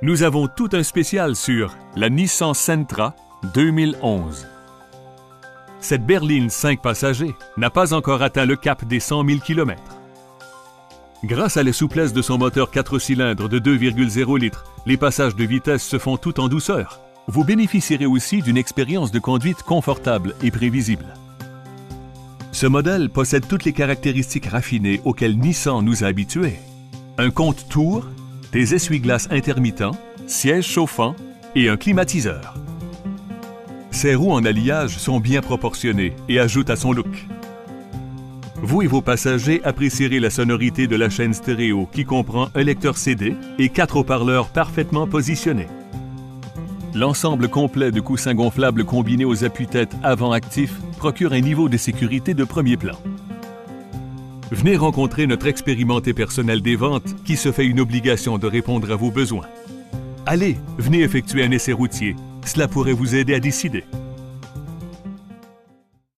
nous avons tout un spécial sur la Nissan Sentra 2011. Cette berline 5 passagers n'a pas encore atteint le cap des 100 000 km. Grâce à la souplesse de son moteur 4 cylindres de 2,0 litres, les passages de vitesse se font tout en douceur. Vous bénéficierez aussi d'une expérience de conduite confortable et prévisible. Ce modèle possède toutes les caractéristiques raffinées auxquelles Nissan nous a habitués. Un compte-tour, des essuie-glaces intermittents, sièges chauffants et un climatiseur. Ses roues en alliage sont bien proportionnées et ajoutent à son look. Vous et vos passagers apprécierez la sonorité de la chaîne stéréo qui comprend un lecteur CD et quatre haut-parleurs parfaitement positionnés. L'ensemble complet de coussins gonflables combinés aux appuis-têtes avant actifs procure un niveau de sécurité de premier plan. Venez rencontrer notre expérimenté personnel des ventes qui se fait une obligation de répondre à vos besoins. Allez, venez effectuer un essai routier. Cela pourrait vous aider à décider.